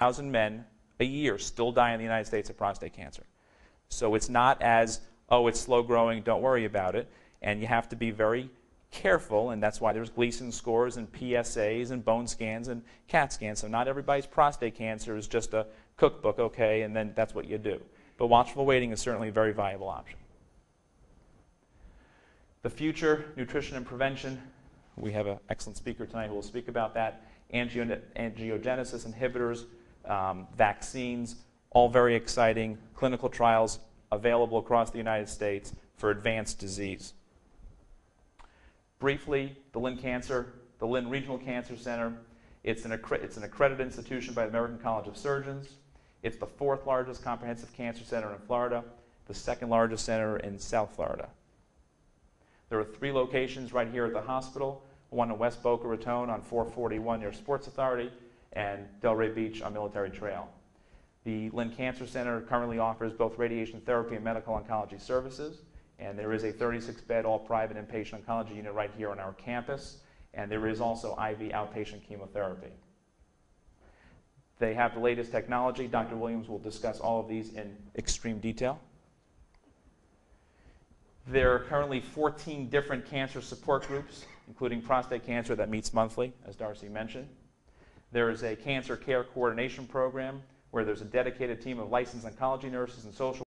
1,000 men a year still die in the United States of prostate cancer. So it's not as, oh, it's slow growing, don't worry about it. And you have to be very careful, and that's why there's Gleason scores and PSAs and bone scans and CAT scans. So not everybody's prostate cancer is just a cookbook, okay, and then that's what you do. But watchful waiting is certainly a very viable option. The future, nutrition and prevention. We have an excellent speaker tonight who will speak about that. Angiogenesis inhibitors, um, vaccines, all very exciting clinical trials available across the United States for advanced disease. Briefly, the Lynn Cancer, the Lynn Regional Cancer Center, it's an, it's an accredited institution by the American College of Surgeons. It's the fourth largest comprehensive cancer center in Florida, the second largest center in South Florida. There are three locations right here at the hospital, one in West Boca Raton on 441 near Sports Authority, and Delray Beach on Military Trail. The Lynn Cancer Center currently offers both radiation therapy and medical oncology services. And there is a 36 bed all private inpatient oncology unit right here on our campus. And there is also IV outpatient chemotherapy. They have the latest technology. Dr. Williams will discuss all of these in extreme detail. There are currently 14 different cancer support groups, including prostate cancer, that meets monthly, as Darcy mentioned. There is a cancer care coordination program where there's a dedicated team of licensed oncology nurses and social